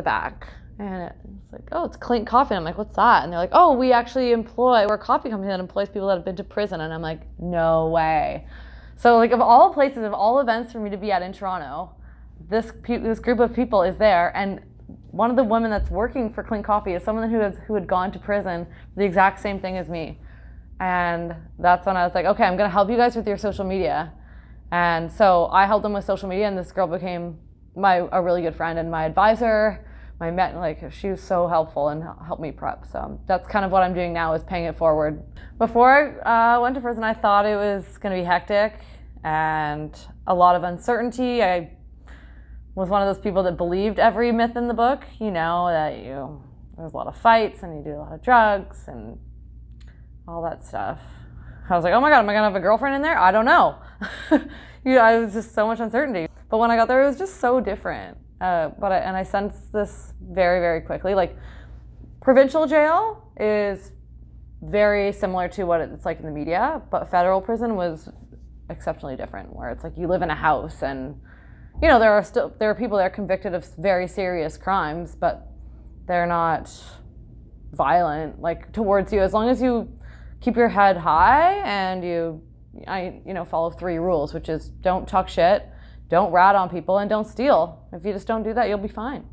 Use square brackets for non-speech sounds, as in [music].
the back. And it's like, oh, it's Clinton Coffee. And I'm like, what's that? And they're like, oh, we actually employ, we're a coffee company that employs people that have been to prison. And I'm like, no way. So, like, of all places, of all events for me to be at in Toronto, this, this group of people is there. And one of the women that's working for Clean Coffee is someone who, has, who had gone to prison the exact same thing as me. And that's when I was like, okay, I'm going to help you guys with your social media. And so I helped them with social media, and this girl became my a really good friend and my advisor. My met like she was so helpful and helped me prep. So that's kind of what I'm doing now is paying it forward. Before I uh, went to prison, I thought it was going to be hectic and a lot of uncertainty. I was one of those people that believed every myth in the book. You know that you there's a lot of fights and you do a lot of drugs and all that stuff. I was like, oh my god, am I gonna have a girlfriend in there? I don't know. [laughs] you know, I was just so much uncertainty. But when I got there, it was just so different. Uh, but I, and I sense this very, very quickly. Like provincial jail is very similar to what it's like in the media, but federal prison was exceptionally different. Where it's like you live in a house, and you know there are still there are people that are convicted of very serious crimes, but they're not violent like towards you as long as you keep your head high and you I you know follow three rules, which is don't talk shit, don't rat on people, and don't steal. If you just don't do that, you'll be fine.